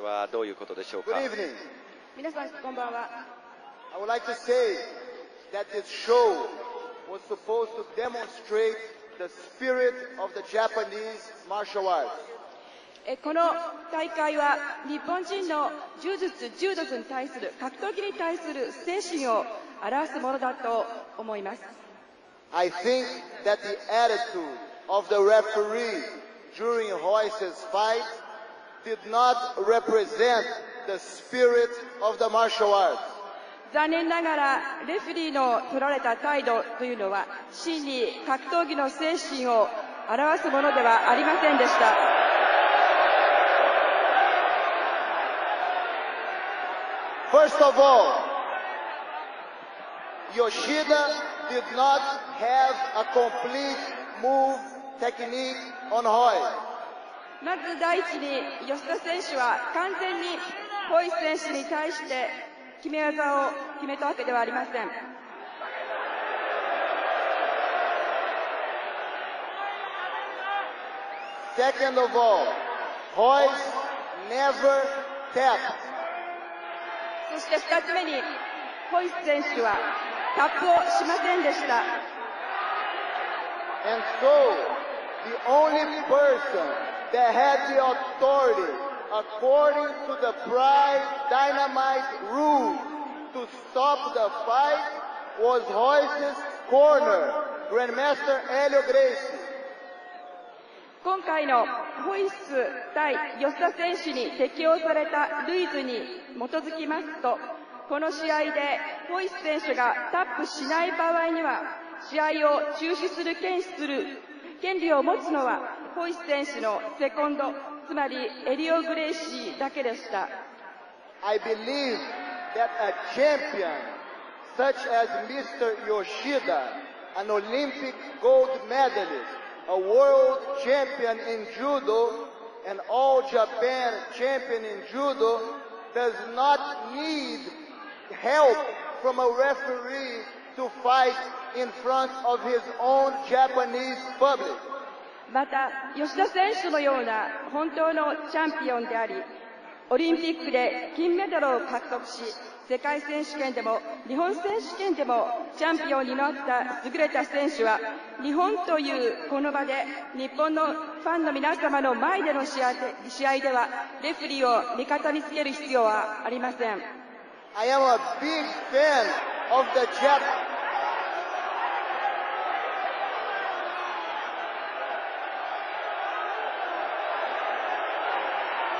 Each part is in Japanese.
はどういうことでしょうか Good evening. 皆さんこんばんは I would like to say that this show was supposed to demonstrate the spirit of the Japanese martial arts. えこの大会は日本人の柔術柔道に対する格闘技に対する精神を表すものだと思います I think that the attitude of the referee during Royce's fight did not represent the spirit of the martial arts. 残念ながらレフェリーの取られた態度というのは真に格闘技の精神を表すものではありませんでした First of all, Yoshida did not have a complete move technique on Hoy. まず第一に吉田選手は完全にホイス選手に対して決め技を決めたわけではありません Second of all, never tapped. そして2つ目にホイス選手はタップをしませんでした And so, the only person that had the authority, according to the Pride Dynamite rule, to stop the fight was Royce's corner, Grandmaster Helio Gracie. 今回のホイッス対吉田選手に適用されたルイズに基づきますと、この試合でホイッス選手がタップしない場合には、試合を中止する権する権利を持つのは、ホイス選手のセコンド、つまりエリオ・グレイシーだけでした。I believe that a champion such as Mr. Yoshida, an Olympic gold medalist, a world champion in judo, an all Japan champion in judo, does not need help from a referee to fight in front of his own Japanese public. また、吉田選手のような本当のチャンピオンであり、オリンピックで金メダルを獲得し、世界選手権でも日本選手権でもチャンピオンになった優れた選手は、日本というこの場で日本のファンの皆様の前での試合で試合では、レフェリーを味方につける必要はありません。I am a big fan of the Jap.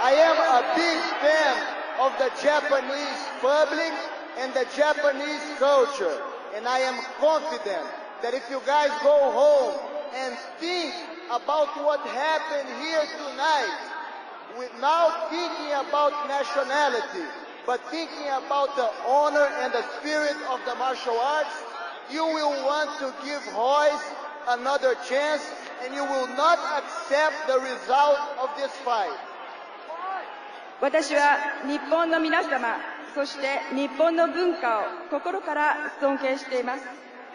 I am a big fan of the Japanese public and the Japanese culture. And I am confident that if you guys go home and think about what happened here tonight, without thinking about nationality, but thinking about the honor and the spirit of the martial arts, you will want to give Royce another chance and you will not accept the result of this fight. 私は日本の皆様、そして日本の文化を心から尊敬しています。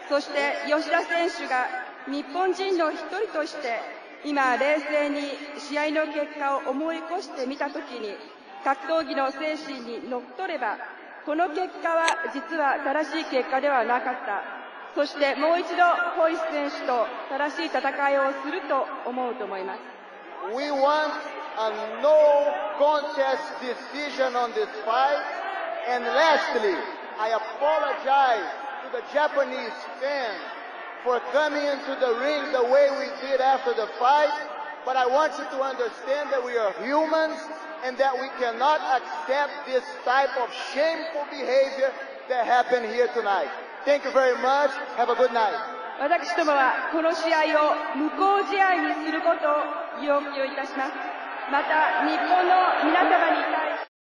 そして吉田選手が日本人の一人として今冷静に試合の結果を思い起こしてみたときに格闘技の精神にのっとればこの結果は実は正しい結果ではなかった。そしてもう一度ホイス選手と正しい戦いをすると思うと思います。We want a no contest decision on this fight. And lastly, I apologize to the Japanese fans for coming into the ring the way we did after the fight. But I want you to understand that we are humans and that we cannot accept this type of shameful behavior that happened here tonight. Thank you very much. Have a good night. 私どもはこの試合を無効試合にすることを要求いたします。 また日本の皆様に対